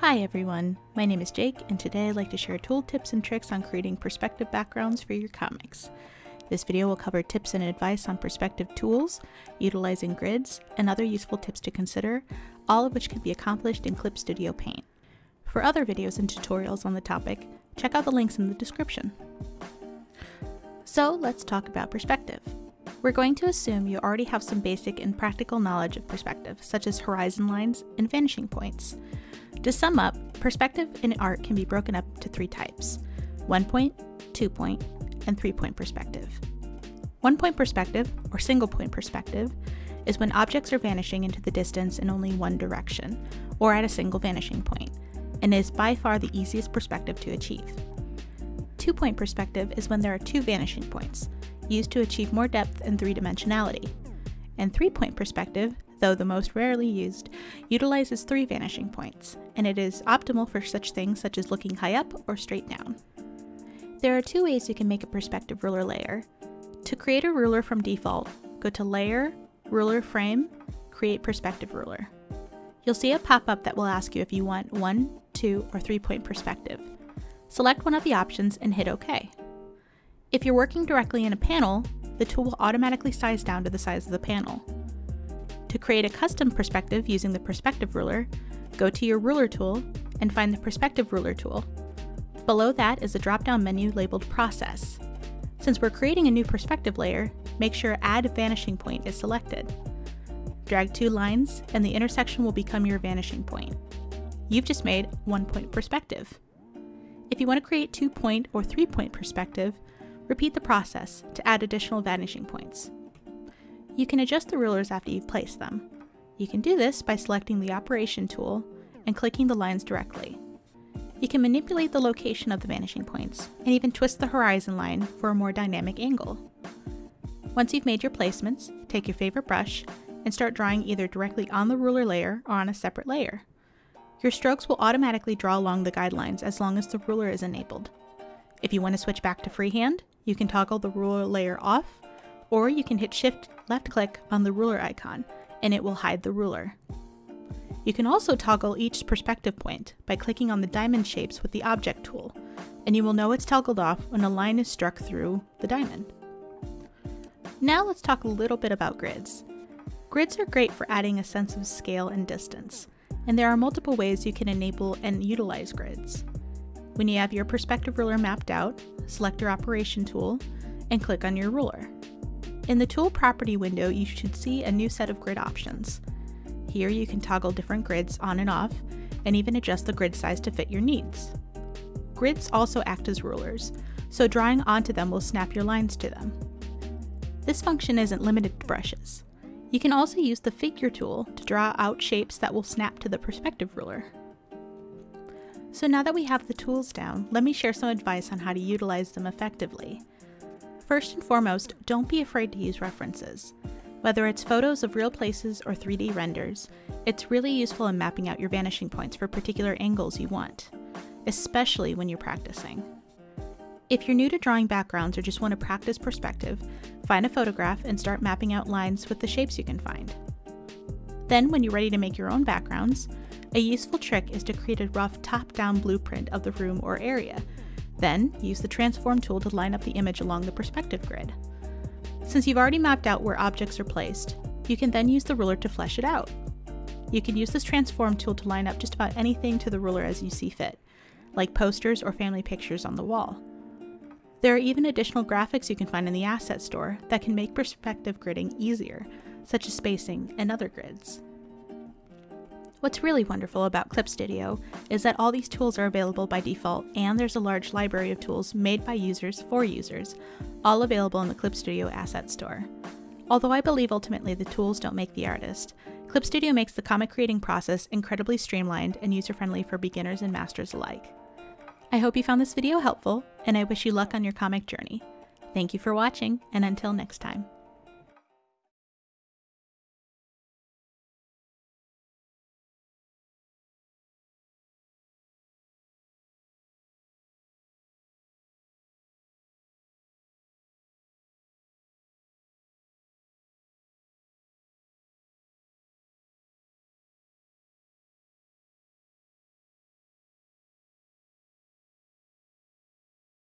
Hi everyone, my name is Jake, and today I'd like to share tool tips and tricks on creating perspective backgrounds for your comics. This video will cover tips and advice on perspective tools, utilizing grids, and other useful tips to consider, all of which can be accomplished in Clip Studio Paint. For other videos and tutorials on the topic, check out the links in the description. So let's talk about perspective. We're going to assume you already have some basic and practical knowledge of perspective, such as horizon lines and vanishing points. To sum up, perspective in art can be broken up to three types one point, two point, and three point perspective. One point perspective, or single point perspective, is when objects are vanishing into the distance in only one direction, or at a single vanishing point, and is by far the easiest perspective to achieve. Two point perspective is when there are two vanishing points, used to achieve more depth and three dimensionality. And three point perspective though the most rarely used, utilizes three vanishing points, and it is optimal for such things such as looking high up or straight down. There are two ways you can make a perspective ruler layer. To create a ruler from default, go to Layer, Ruler Frame, Create Perspective Ruler. You'll see a pop-up that will ask you if you want 1, 2, or 3-point perspective. Select one of the options and hit OK. If you're working directly in a panel, the tool will automatically size down to the size of the panel. To create a custom perspective using the perspective ruler, go to your ruler tool and find the perspective ruler tool. Below that is a drop-down menu labeled process. Since we're creating a new perspective layer, make sure add vanishing point is selected. Drag two lines and the intersection will become your vanishing point. You've just made one point perspective. If you want to create two point or three point perspective, repeat the process to add additional vanishing points. You can adjust the rulers after you've placed them. You can do this by selecting the Operation tool and clicking the lines directly. You can manipulate the location of the vanishing points and even twist the horizon line for a more dynamic angle. Once you've made your placements, take your favorite brush and start drawing either directly on the ruler layer or on a separate layer. Your strokes will automatically draw along the guidelines as long as the ruler is enabled. If you want to switch back to freehand, you can toggle the ruler layer off or you can hit shift left click on the ruler icon and it will hide the ruler. You can also toggle each perspective point by clicking on the diamond shapes with the object tool, and you will know it's toggled off when a line is struck through the diamond. Now let's talk a little bit about grids. Grids are great for adding a sense of scale and distance, and there are multiple ways you can enable and utilize grids. When you have your perspective ruler mapped out, select your operation tool and click on your ruler. In the Tool Property window, you should see a new set of grid options. Here you can toggle different grids on and off, and even adjust the grid size to fit your needs. Grids also act as rulers, so drawing onto them will snap your lines to them. This function isn't limited to brushes. You can also use the Figure tool to draw out shapes that will snap to the perspective ruler. So now that we have the tools down, let me share some advice on how to utilize them effectively. First and foremost, don't be afraid to use references. Whether it's photos of real places or 3D renders, it's really useful in mapping out your vanishing points for particular angles you want, especially when you're practicing. If you're new to drawing backgrounds or just want to practice perspective, find a photograph and start mapping out lines with the shapes you can find. Then, when you're ready to make your own backgrounds, a useful trick is to create a rough top-down blueprint of the room or area then, use the transform tool to line up the image along the perspective grid. Since you've already mapped out where objects are placed, you can then use the ruler to flesh it out. You can use this transform tool to line up just about anything to the ruler as you see fit, like posters or family pictures on the wall. There are even additional graphics you can find in the asset store that can make perspective gridding easier, such as spacing and other grids. What's really wonderful about Clip Studio is that all these tools are available by default and there's a large library of tools made by users for users, all available in the Clip Studio Asset Store. Although I believe ultimately the tools don't make the artist, Clip Studio makes the comic creating process incredibly streamlined and user-friendly for beginners and masters alike. I hope you found this video helpful, and I wish you luck on your comic journey. Thank you for watching, and until next time.